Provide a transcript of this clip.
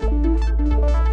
Música